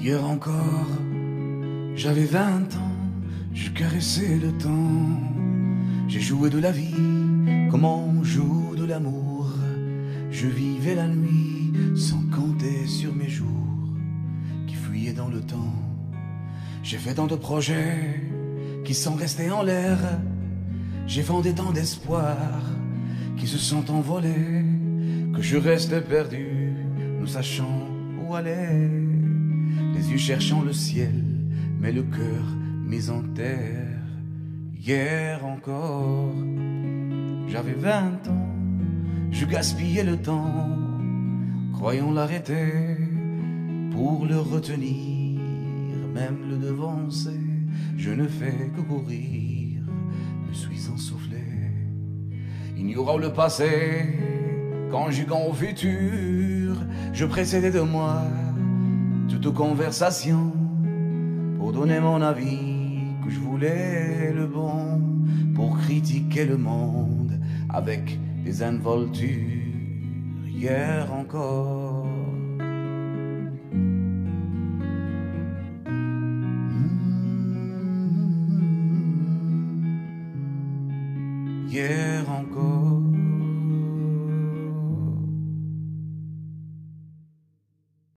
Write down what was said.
Hier encore, j'avais vingt ans, je caressais le temps. J'ai joué de la vie comme on joue de l'amour. Je vivais la nuit sans compter sur mes jours qui fuyaient dans le temps. J'ai fait tant de projets qui sont restés en l'air. J'ai fondé tant d'espoirs qui se sont envolés que je reste perdu, ne sachant où aller. Les yeux cherchant le ciel, mais le cœur mis en terre. Hier encore, j'avais vingt ans, je gaspillais le temps, croyant l'arrêter pour le retenir, même le devancer. Je ne fais que courir, me suis ensoufflé. Ignorant le passé, conjuguant au futur, je précédais de moi toute conversation pour donner mon avis que je voulais le bon pour critiquer le monde avec des involtures hier encore. Hier encore.